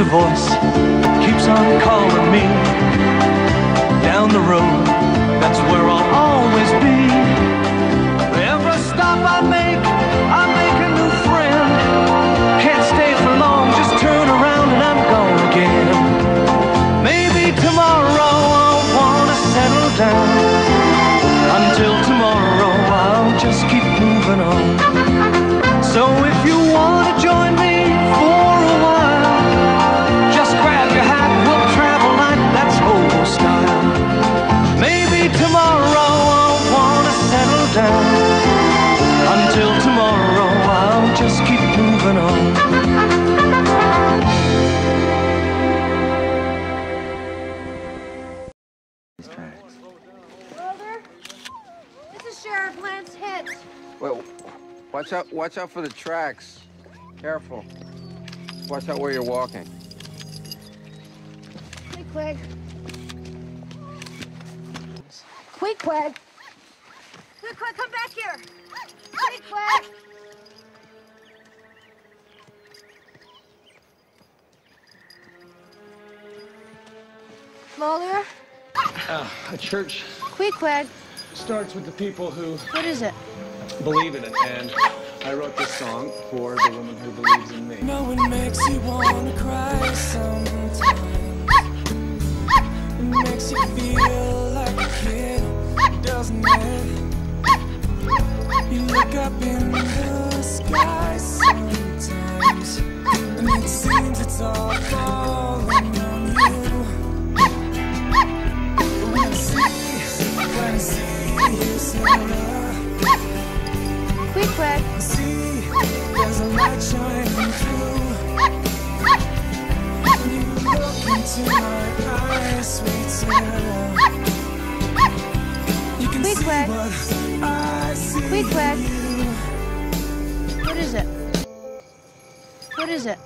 a voice that keeps on calling me down the road. That's where I'll always be. Every stop I make, I make a new friend. Can't stay for long, just turn around and I'm gone again. Maybe tomorrow I'll wanna settle down. Until tomorrow, I'll just keep moving on. So if you wanna join me Brother, this is Sheriff Lance Hitz. Well, watch out! Watch out for the tracks. Careful. Watch out where you're walking. Queequeg. Quick, quick. Queequeg, come back here. Queequeg. Mulder, A church Queequeg. starts with the people who What is it? believe in it, and I wrote this song for the woman who believes in me. Knowing makes you wanna cry sometimes. It makes you feel like a kid, doesn't it? You look up in Queequeg. See, there's a light shining through. When you look into my eyes, sweet Sarah, you can Quick, see what I see. Queequeg. What is it? What is it?